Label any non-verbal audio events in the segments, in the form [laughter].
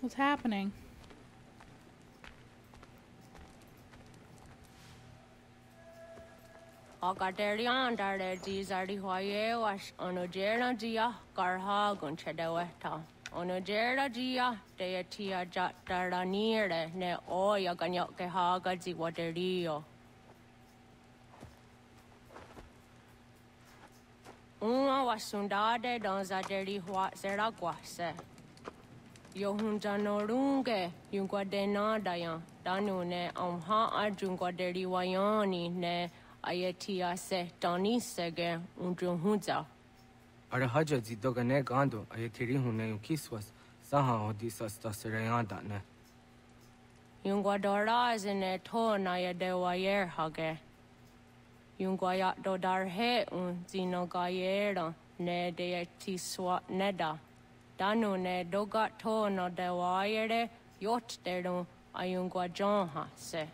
What's happening? Akatelian dare dizari hoye was onojera dia garha dia de tia jatara nire ne oya ganyoke. Uma wasundade dans a deri hua zeraguase. Yohunjanorunge, Yungwadenadaya, Danune, Omha Ajungwaderi Wayani, ne Ayatia se Tanisege, Unjunhuza. Arahaja Zidogane Gando, Ayatirihune Yukiswas, Saha Odisas Tasirayandane. Yungwadorazine Tonaya de Wayer Hage. Yungwayat Dodarhe, Unzinogayera, ne Deatiswa Neda. Danu ne doga to no dewayere yot deru ayungwa jonha se.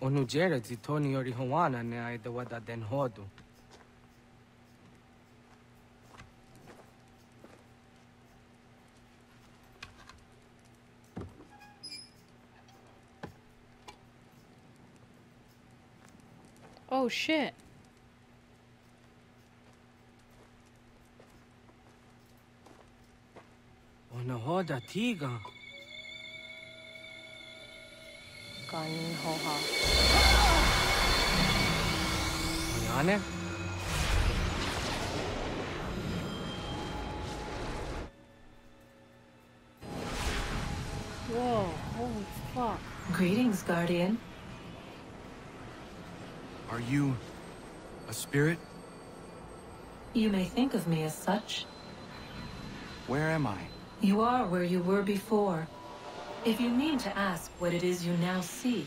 Onu jera zi toni yori hawana ne aye de wada den hodu. Oh shit. Ona hoda tiga. Gan hoha. Oyane? Whoa, holy fuck. Greetings, Guardian. Are you a spirit? You may think of me as such. Where am I? You are where you were before. If you mean to ask what it is you now see,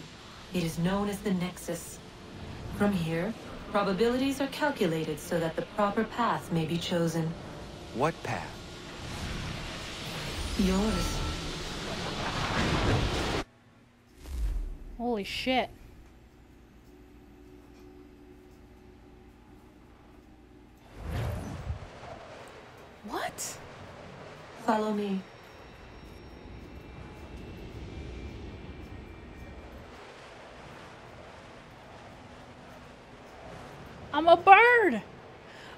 it is known as the Nexus. From here, probabilities are calculated so that the proper path may be chosen. What path? Yours. Holy shit. Follow me. I'm a bird!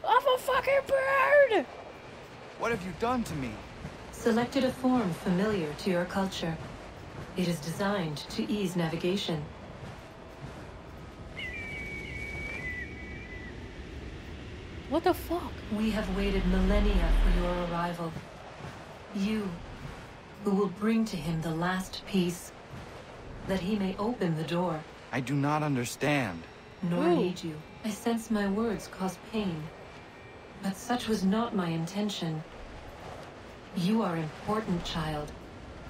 I'm a fucking bird! What have you done to me? Selected a form familiar to your culture. It is designed to ease navigation. What the fuck? We have waited millennia for your arrival. You, who will bring to him the last piece, that he may open the door. I do not understand. Nor Ooh. need you. I sense my words cause pain. But such was not my intention. You are important, child.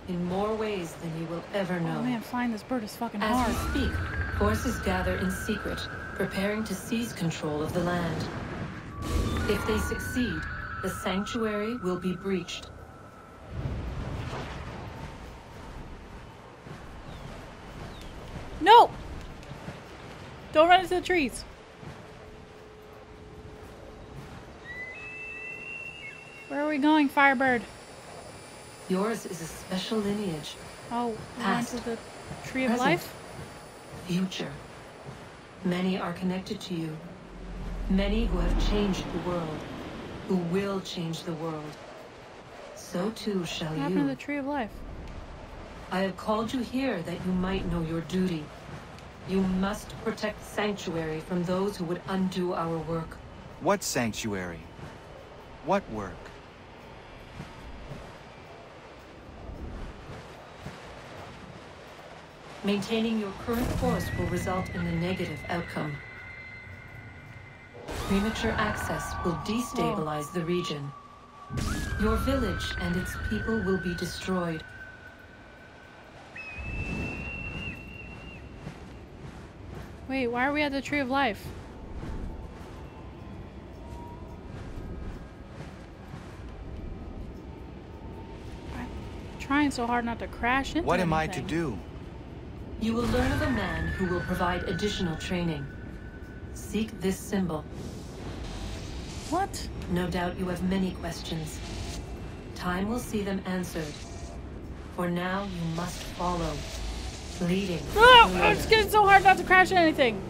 In more ways than you will ever oh, know. Oh man, flying this bird is fucking As hard. we speak, forces gather in secret, preparing to seize control of the land. If they succeed, the sanctuary will be breached. No! Don't run into the trees. Where are we going, Firebird? Yours is a special lineage, Oh, Past. to the Tree of Present. Life? future. Many are connected to you. Many who have changed the world, who will change the world. So too shall What happened to you. the Tree of Life? I have called you here that you might know your duty. You must protect Sanctuary from those who would undo our work. What sanctuary? What work? Maintaining your current course will result in a negative outcome. Premature access will destabilize the region. Your village and its people will be destroyed. Wait, why are we at the Tree of Life? I'm trying so hard not to crash into What am I to do? You will learn of a man who will provide additional training. Seek this symbol. What? No doubt you have many questions. Time will see them answered. For now, you must follow. Leading. Oh, it's getting so hard not to crash anything.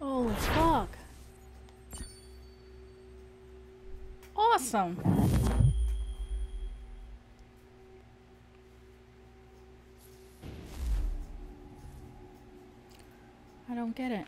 Oh, Holy fuck. Awesome. I don't get it.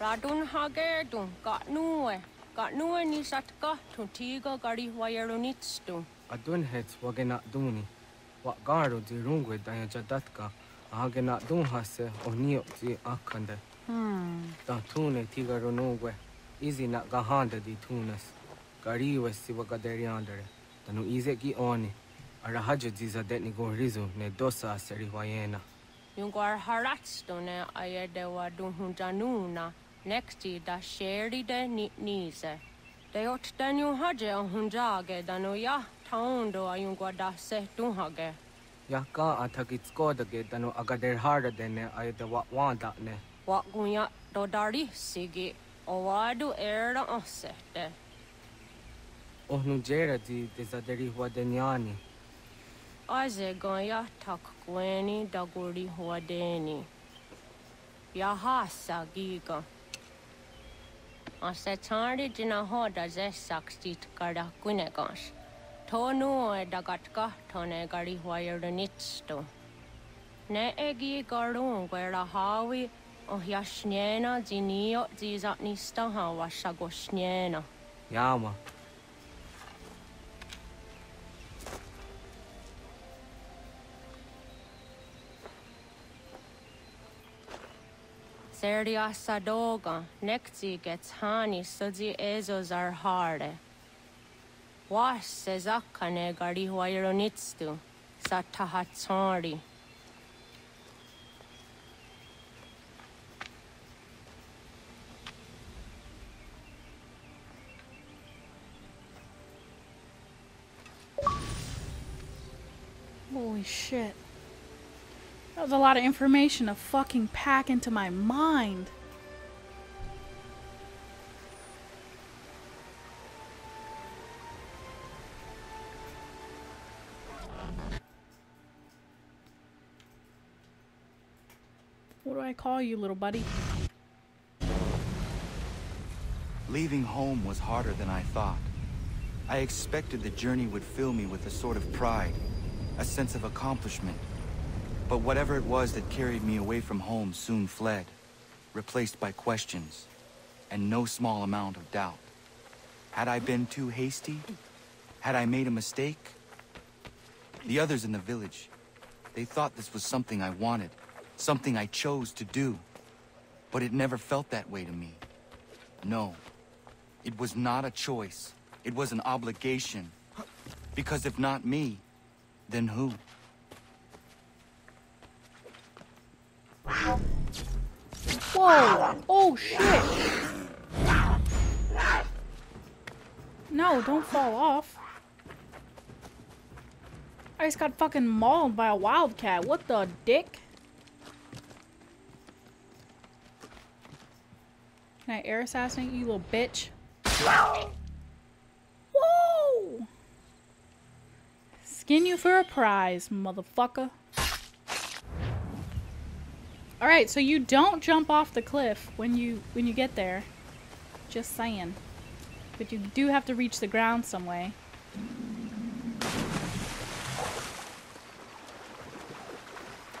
Radun hage dun got nuwe. Got nuwe ni satka tu tiga gari wayarunitstu. Adun hets wagena duni. Wa garo di rungwe daya jadatka. Ahagena dun hase onio di akande. Hmm. Da tune tiga ronugwe. Izi na gahanda di tunas. gari Gariwe si wagaderiandere. Tanu ize ki oni. Ara haja ziza detni go rizu ne dosa aseri wayena. Yungwar haratstu ne ayede wa dun hunjanuna. Nexti da sherdi de nitnise. De ot den ju hage och hon jage den och ja taundo a ju guarda se du hage. Jaka a takit skodage den och agader harda denne a ju de wat wanda ne. Wat gunja do dari sigi och vad du erda och sette. Och nu gera di desaderi hua denjani. Aze ganja tak kweni da guri hua deni. Jahasa gigan. ansetsari dina hoda zessaks dit karda kunegans. Tonu e dagat kahtone gari huajernitstu. Ne egi garun guera hawi ohjasniena zinio zizatnistahan vassa gosniena. Jaama. Serdia Sadoga, Nekzi gets Hani Sudzi Ezos are harde. Was Sezakane Gari Huayronitstu, Satahatsori. Holy shit. That was a lot of information to fucking pack into my mind. What do I call you, little buddy? Leaving home was harder than I thought. I expected the journey would fill me with a sort of pride, a sense of accomplishment. But whatever it was that carried me away from home soon fled, replaced by questions, and no small amount of doubt. Had I been too hasty? Had I made a mistake? The others in the village, they thought this was something I wanted, something I chose to do. But it never felt that way to me. No, it was not a choice. It was an obligation. Because if not me, then who? Whoa! Oh shit! No, don't fall off. I just got fucking mauled by a wildcat. What the dick? Can I air assassinate you, little bitch? Whoa! Skin you for a prize, motherfucker. All right, so you don't jump off the cliff when you when you get there. Just saying. But you do have to reach the ground some way.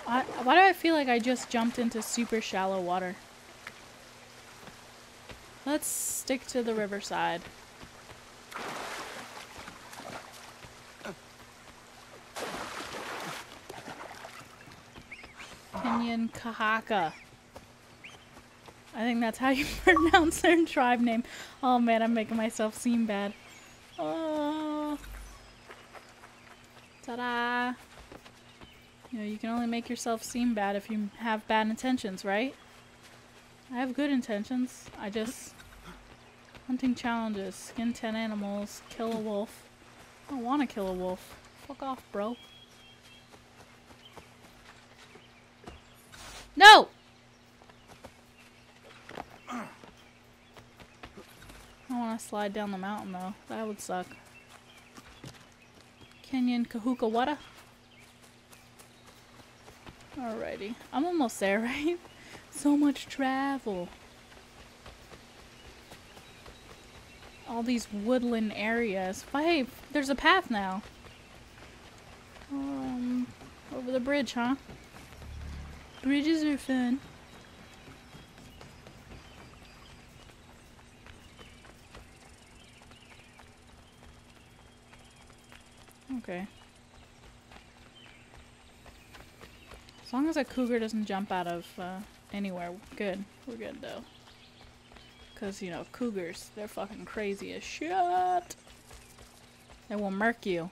Why do I feel like I just jumped into super shallow water? Let's stick to the riverside. Kahaka. I think that's how you [laughs] pronounce their tribe name. Oh man, I'm making myself seem bad. Oh. Ta-da! You know, you can only make yourself seem bad if you have bad intentions, right? I have good intentions. I just... Hunting challenges. Skin 10 animals. Kill a wolf. I don't want to kill a wolf. Fuck off, bro. No! I want to slide down the mountain, though. That would suck. Kenyan Kahukawada. Alrighty. I'm almost there, [laughs] right? So much travel. All these woodland areas. Hey, there's a path now. Um, over the bridge, huh? Bridges are fun. Okay. As long as a cougar doesn't jump out of uh, anywhere, good. We're good though. Because, you know, cougars, they're fucking crazy as shit. They will murk you.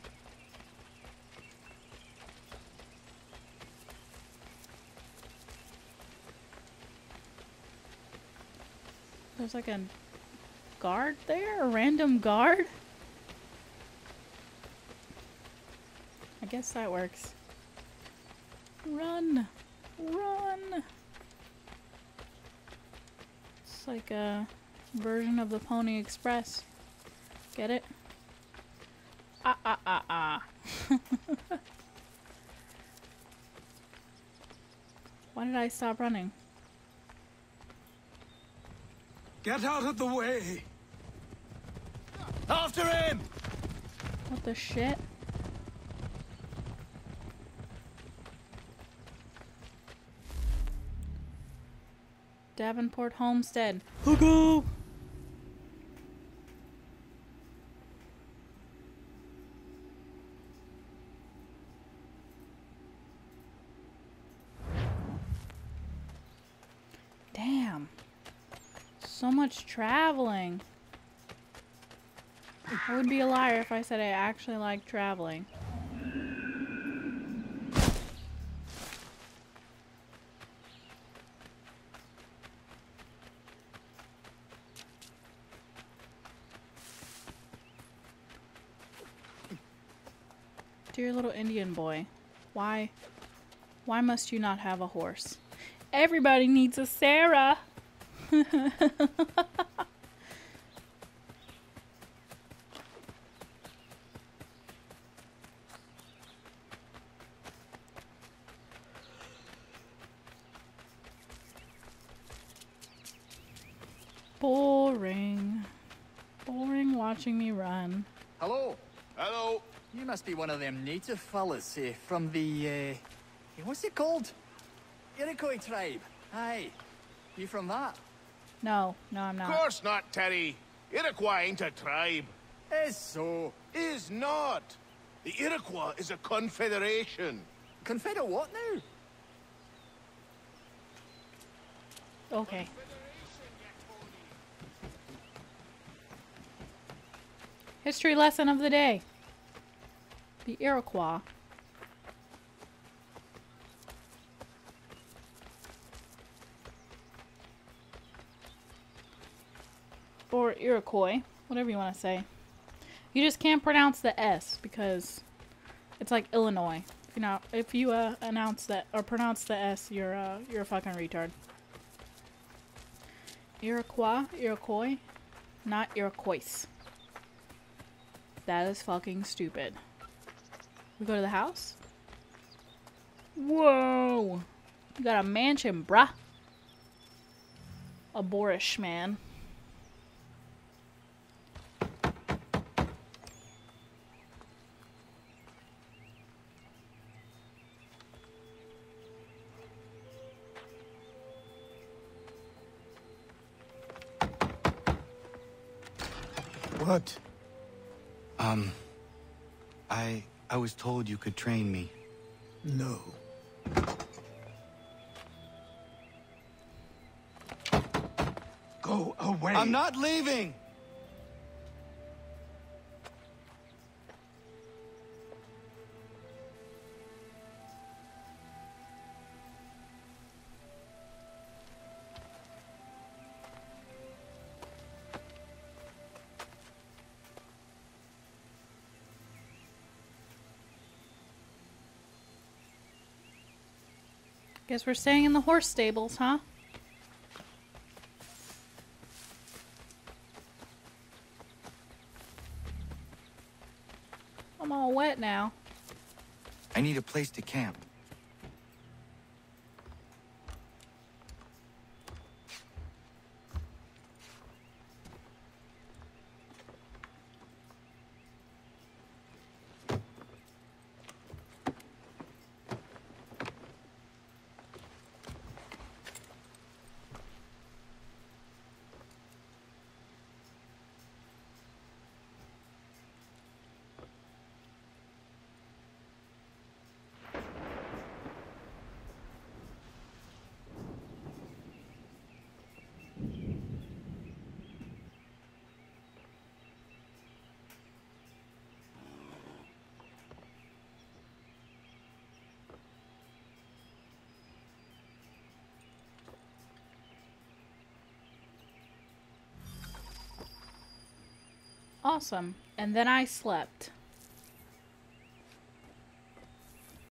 There's like a guard there? A random guard? I guess that works. Run! Run! It's like a version of the Pony Express. Get it? Ah ah ah ah. [laughs] Why did I stop running? Get out of the way! After him! What the shit? Davenport Homestead. Hugo! So much traveling. I would be a liar if I said I actually like traveling. Dear little Indian boy, why, why must you not have a horse? Everybody needs a Sarah. [laughs] Boring. Boring watching me run. Hello. Hello. You must be one of them native fellas eh, from the, uh, what's it called? Iroquois tribe. Aye. You from that? No, no, I'm not. Of not. course not, Terry. Iroquois ain't a tribe. Is so. Is not. The Iroquois is a confederation. Confederate what now? Okay. History lesson of the day. The Iroquois. Or Iroquois, whatever you want to say. You just can't pronounce the S because it's like Illinois. If you know, if you uh, announce that or pronounce the S, you're uh, you're a fucking retard. Iroquois, Iroquois, not Iroquois. That is fucking stupid. We go to the house? Whoa! You got a mansion, bruh. A boorish man. What? Um, I... I was told you could train me. No. Go away. I'm not leaving! Guess we're staying in the horse stables, huh? I'm all wet now. I need a place to camp. Awesome. And then I slept.